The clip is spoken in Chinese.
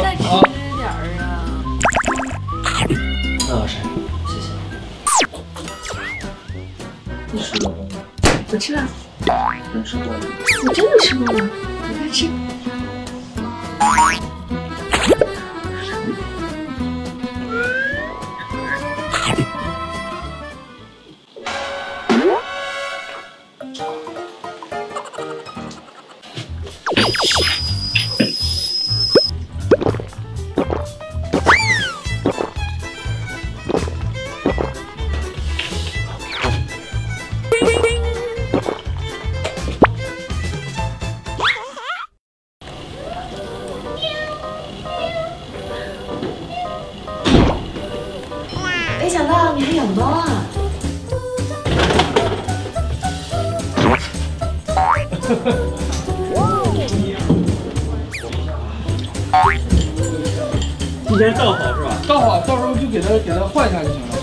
再吃点儿啊！那我吃，谢谢。你吃了？我吃了，你吃过了？我真的吃过了，你快吃。你还养猫啊！提前倒好是吧？倒好，到时候就给它给它换一下就行了。